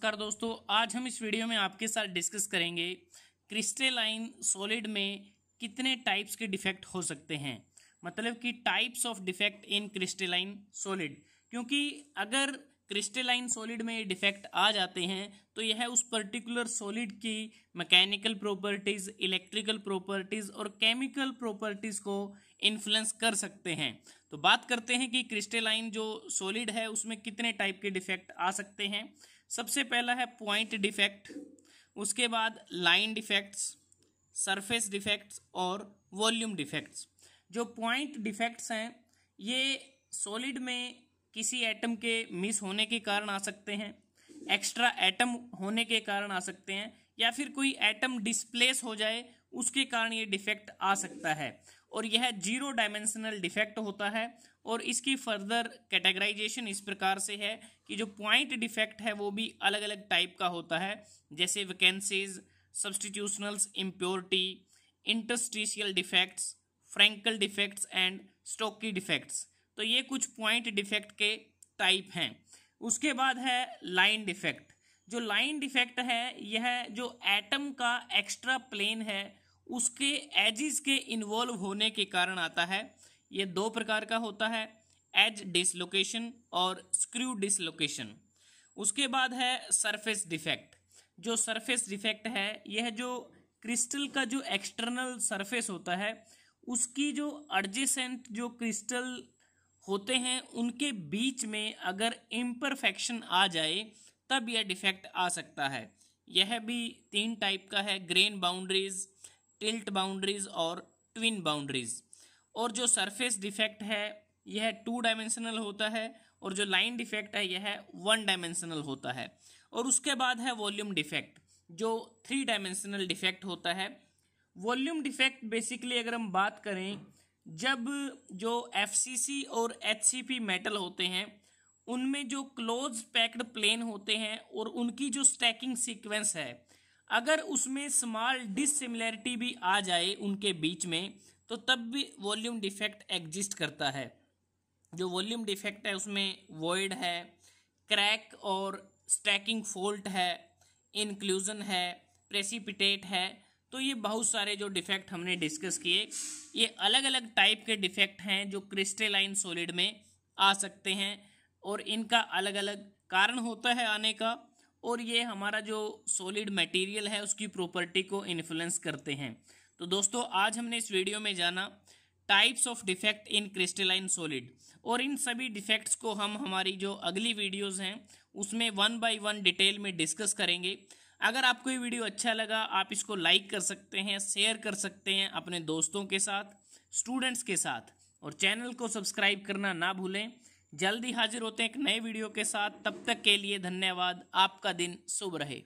नमस्कार दोस्तों, आज हम इस वीडियो में आपके साथ डिस्कस करेंगे क्रिस्टलाइन सॉलिड में कितने टाइप्स के डिफेक्ट हो सकते हैं। मतलब कि types of defect in crystalline solid क्योंकि अगर क्रिस्टलाइन सॉलिड में ये डिफेक्ट आ जाते हैं तो यह उस पर्टिकुलर सॉलिड की मैकेनिकल प्रॉपर्टीज़ इलेक्ट्रिकल प्रॉपर्टीज़ और केमिकल प्रॉपर्टीज़ को इन्फ्लुएंस कर सकते हैं। तो बात करते हैं कि क्रिस्टलाइन जो सॉलिड है, उसमें कितने टाइप के डिफेक्ट आ सकते हैं। सबसे पहला है पॉइंट डिफेक्ट उसके बाद लाइन डिफेक्ट्स सरफेस डिफेक्ट्स और वॉल्यूम डिफेक्ट्स जो पॉइंट डिफेक्ट्स हैं, ये सॉलिड में किसी एटम के मिस होने के कारण आ सकते हैं एक्स्ट्रा एटम होने के कारण आ सकते हैं, या फिर कोई एटम डिस्प्लेस हो जाए, उसके कारण ये डिफेक्ट आ सकता है। और यह ज़ीरो डायमेंशनल डिफेक्ट होता है और इसकी फर्दर कैटेगराइजेशन इस प्रकार से है कि जो पॉइंट डिफेक्ट है वो भी अलग अलग टाइप का होता है, जैसे vacancies, substitutionals, impurity, interstitial defects, Frenkel defects and Schottky defects. तो ये कुछ पॉइंट डिफेक्ट के टाइप हैं। उसके बाद है लाइन डिफेक्ट। जो लाइन डिफेक्ट है, यह जो एटम का एक्स्ट्रा प्लेन है उसके एजिस के इन्वॉल्व होने के कारण आता है। ये दो प्रकार का होता है एज डिसलोकेशन और स्क्रू डिसलोकेशन उसके बाद है सरफेस डिफेक्ट जो सरफेस डिफेक्ट है, यह जो क्रिस्टल का जो एक्सटर्नल सरफेस होता है, उसकी जो अर्जेसेंट जो क्रिस्टल होते हैं, उनके बीच में अगर इम्परफेक्शन आ जाए, तब यह डिफेक्ट आ सकता है। यह भी तीन टाइप का है ग्रेन बाउंड्रीज टिल्ट बाउंड्रीज और ट्विन बाउंड्रीज। और जो सरफेस डिफेक्ट है, यह टू डायमेंशनल होता है, और जो लाइन डिफेक्ट है, यह वन डायमेंशनल होता है। और उसके बाद है वॉल्यूम डिफेक्ट, जो थ्री डायमेंशनल डिफेक्ट होता है। वॉल्यूम डिफेक्ट बेसिकली अगर हम बात करें, जब जो एफसीसी और एच मेटल होते हैं, उनमें जो क्लोज पैक्ड प्लेन होते हैं, और उनकी जो स्टैकिंग सीक्वेंस है अगर उसमें स्मॉल डिसिमिलैरिटी भी आ जाए उनके बीच में तो तब भी वॉल्यूम डिफेक्ट एग्जिस्ट करता है। जो वॉल्यूम डिफेक्ट है, उसमें वॉइड है क्रैक और स्टैकिंग फोल्ट है इंक्लूजन है प्रेसिपिटेट है तो ये बहुत सारे जो डिफेक्ट हमने डिस्कस किए, ये अलग अलग टाइप के डिफेक्ट हैं जो क्रिस्टेलाइन सॉलिड में आ सकते हैं और इनका अलग अलग कारण होता है आने का। और ये हमारा जो सॉलिड मटेरियल है, उसकी प्रॉपर्टी को इन्फ्लुएंस करते हैं। तो दोस्तों, आज हमने इस वीडियो में जाना types of defect in crystalline solid और इन सभी डिफेक्ट्स को हम, हमारी जो अगली वीडियोस हैं, उसमें वन बाय वन डिटेल में डिस्कस करेंगे। अगर आपको ये वीडियो अच्छा लगा, आप इसको लाइक कर सकते हैं शेयर कर सकते हैं अपने दोस्तों के साथ स्टूडेंट्स के साथ। और चैनल को सब्सक्राइब करना ना भूलें। जल्दी हाजिर होते हैं एक नए वीडियो के साथ। तब तक के लिए धन्यवाद। आपका दिन शुभ रहे।